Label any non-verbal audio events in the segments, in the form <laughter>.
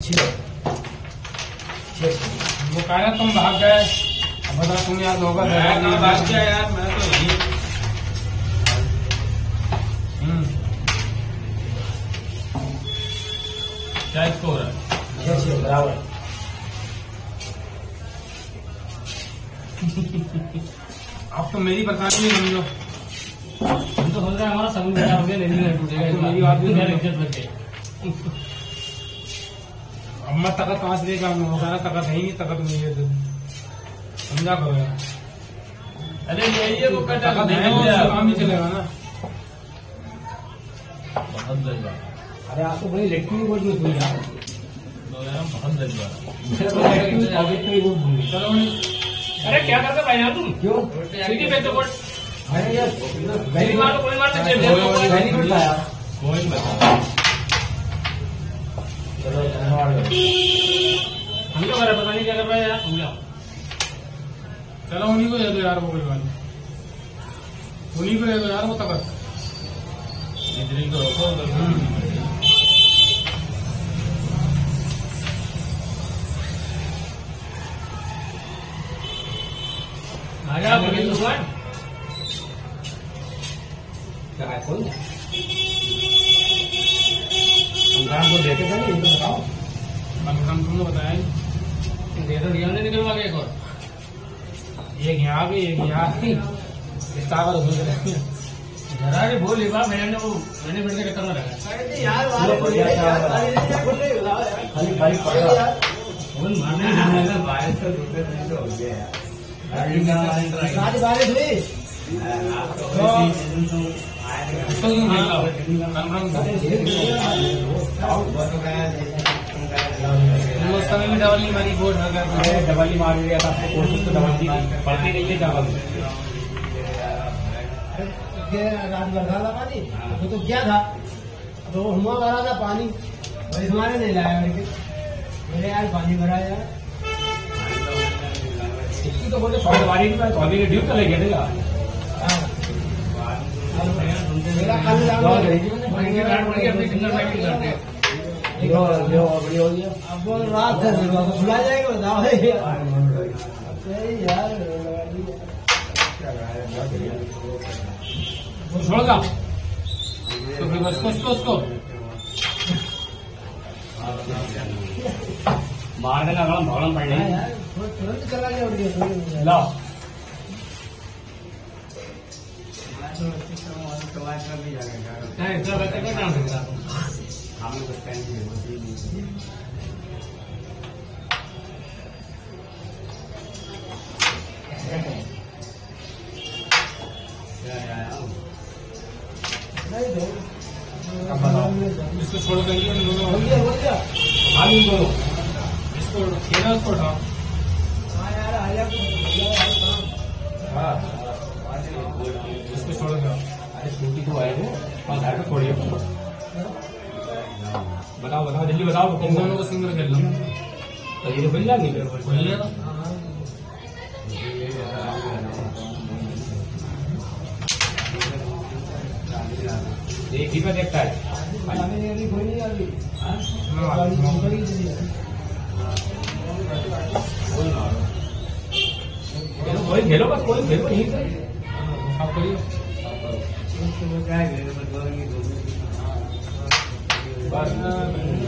वो कह रहा तुम भाग गए। बता तुम याद होगा भाग गया यार मैं तो यही हम्म, क्या इसको हो रहा है। बराबर। अब तो मेरी परेशानी नहीं समझो। हम तो सोच रहे हैं हमारा बेकार हो गया लेनी नहीं टूटेगा। मेरी बात भी इज़्ज़त लग गई। अब मैं तकत कहाँ से देगा? वो कह रहा तकत है ही नहीं तकत नहीं है तो। समझा करो यार। अरे यही है वो कटा तकत है वो काम ही चलेगा ना। बहुत दजवा अरे आपको बड़ी इलेक्ट्रिक बोर्ड में सुनी यार। दो यार बहुत दजवा मेरा इलेक्ट्रिक पॉकेट में वो भूल गई चलो नहीं अरे क्या करते भाई यार तुम? क्यों? सीधी पे तो कोई। अरे यार मेरी मार तो कोई दे। तो कोई धन्यवाद हम तो कर पता नहीं क्या कर रहा है यार तुम जाओ चलो उन्हीं को दे दो यार वो कोई बात नहीं उन्हीं को दे दो यार वो तकत बिजली को रोको तो आ दुकान क्या है कौन हम को देखे थे नहीं इनको बताओ हम हम बताया ही। दे तो दिया हमने निकलवा के एक और एक यहाँ भी एक यहाँ भी हो गया जरा के बोल लिबा मैंने वो मैंने बैठ के में फ़ोन मारने नहीं बारिश तो दूसरे दिन तो हो गया यार बारिश हुई तुम उस समय भी डबल नहीं मारी बोर्ड लगा डबल ही मार दिया था आपको कोशिश तो डबल की थी। पढ़ती नहीं है डबल। रात भर था पानी वो तो क्या था? तो हुआ भरा था पानी। और हमारे नहीं लाया मेरे मेरे यार पानी भरा यार। इसकी तो बोलते सौ बारी में तो अभी ड्यूब चले गए थे यार। मेरा कल दवा अब रात बजे को खुला जाएगा बताओ यार छोड़गा तो फिर उसको उसको उसको मार देना बड़ा भगवान पड़ हाँ। रही लाओ क्या इतना बच्चे का काम करता तुम नहीं तो अब बताओ। इसको छोड़ ये इन दोनों हम दोनों। इसको खेला उसको उठाओ। हाँ यार आया हाँ इसको छोड़ कर अरे स्कूटी तो आए हो। और घर पे छोड़िए जल्दी बताओ इन दोनों को सिंगल खेल लो तो ये तो मिल जाएँगे खोल लिया एक ही पे देखता है कोई। खेलो, कोई खेलो बस कोई खेलो यहीं से आप करिए बस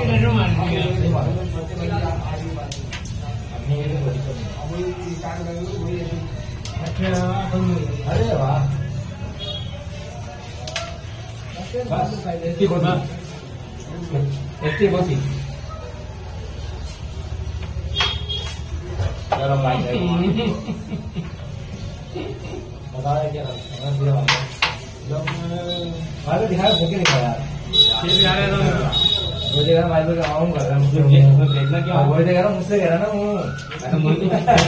<laughs> अरे वाह बस इतनी होना इतनी होती चलो भाई बता क्या करना पूरा दिखाया भोगे दिखाया यार भी आ रहा है ना मुझे कह रहा भाई मुझे क्यों? तो कह रहा मुझसे कह रहा ना वो।